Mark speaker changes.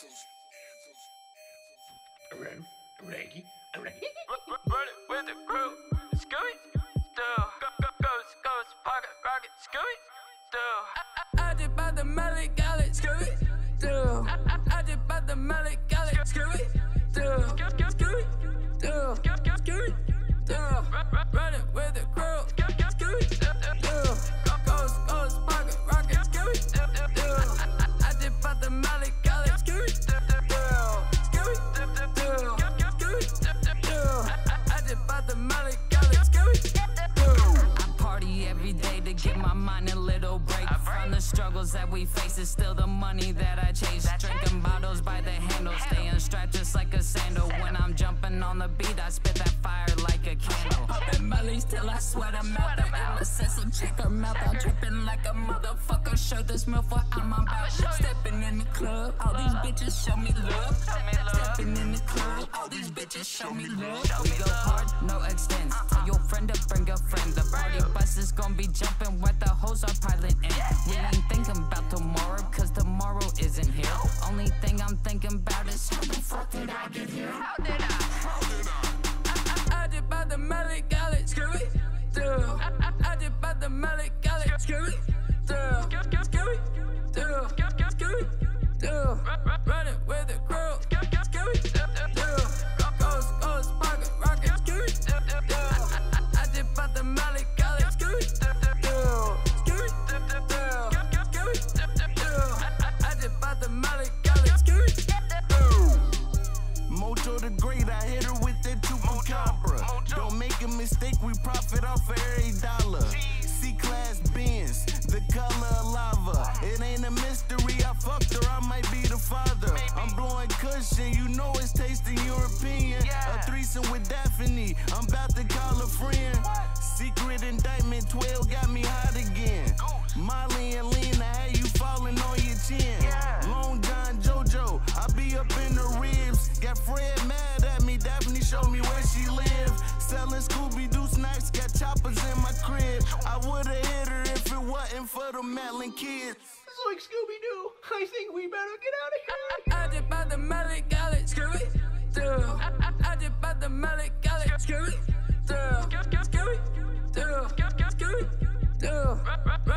Speaker 1: Ready? Ready? Ready?
Speaker 2: Run it with the crew. Scooby, still. Go, go, goes, goes, pocket, rocket, Scooby, still. I, I, I just bought the Melly Galley, Scooby, still. I, I, I just bought the Melly Galley, Scooby, still. Scooby, still. Scooby, still.
Speaker 3: Give my mind a little break from the struggles that we face. It's still the money that I chase. Drinking bottles by the handle, staying strapped just like a sandal. When I'm jumping on the beat, I spit that fire like. Bellies till I sweat 'em out. The so check her mouth. I'm tripping like a motherfucker. Show this milk what I'm about. Stepping in the club, all these bitches show me love. Stepping in the club, all these bitches show me love. We go hard, no extends. Uh-uh. Tell your friend to bring a friend. The party bus is gonna be jumping where the hoes are piling in. We ain't thinking about tomorrow, cause tomorrow isn't here. Only thing I'm thinking about is how the fuck did I get here? How did I?
Speaker 2: How did I just bought the Melly Galley, Scooby, still.
Speaker 4: Mistake, we profit off of every dollar. C class Benz, the color Scooby Doo snacks, got choppers in my crib. I would've hit her if it wasn't for the Matlin kids.
Speaker 1: It's like Scooby Doo. I think we better get out of here.
Speaker 2: I, I, I just bought the Matlin Gullet, Scooby Doo. I, I, I just bought the Scooby Doo. Scooby Doo. Scooby Doo. Scooby Doo.